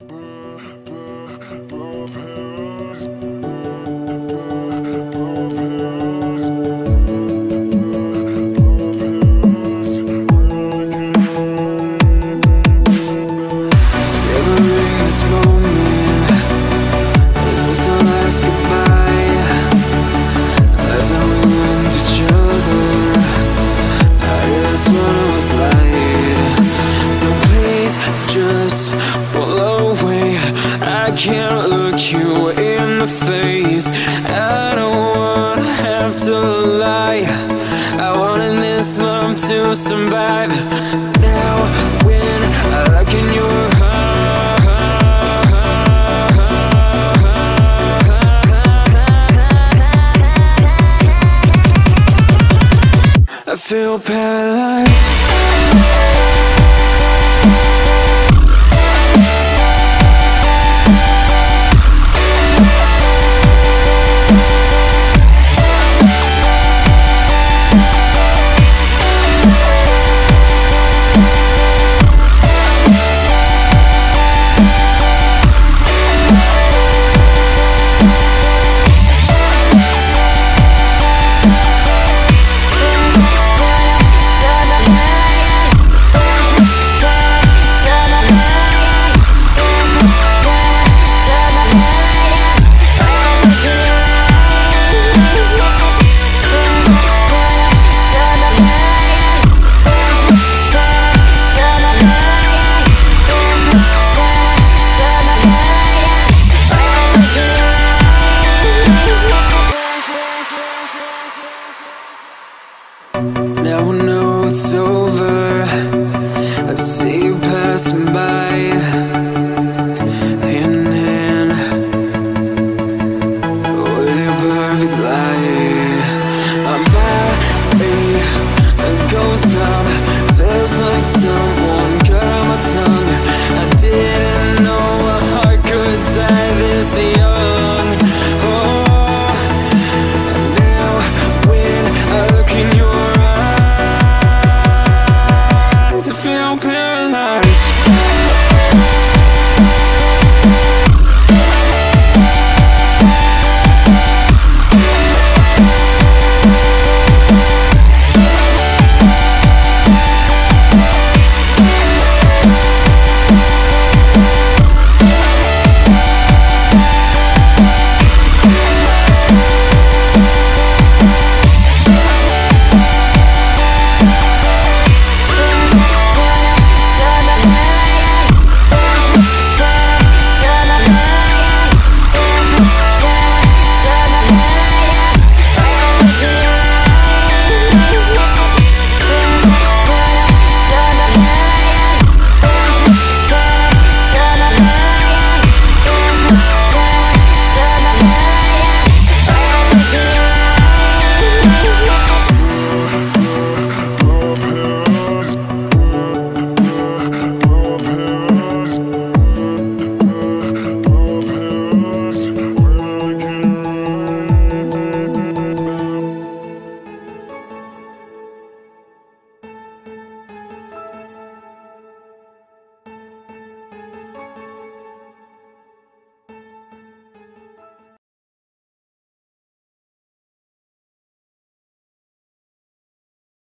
Savoring pull away I can't look you in the face. I don't wanna have to lie. I wanted this love to survive. Now when I look in your I feel paralyzed you passing by. I'm paralyzed.